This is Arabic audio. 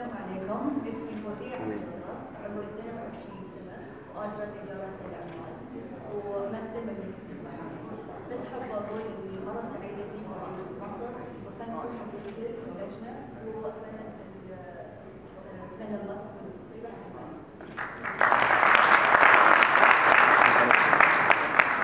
السلام عليكم. اسمي فوزية عبد الله. عمري 22 سنة. وأدرس إدارة الأعمال وأمثل مملكة البحرين بس حب أقول إني مرة سعيدة إني في مصر. وفنكم حقيقي اللجنة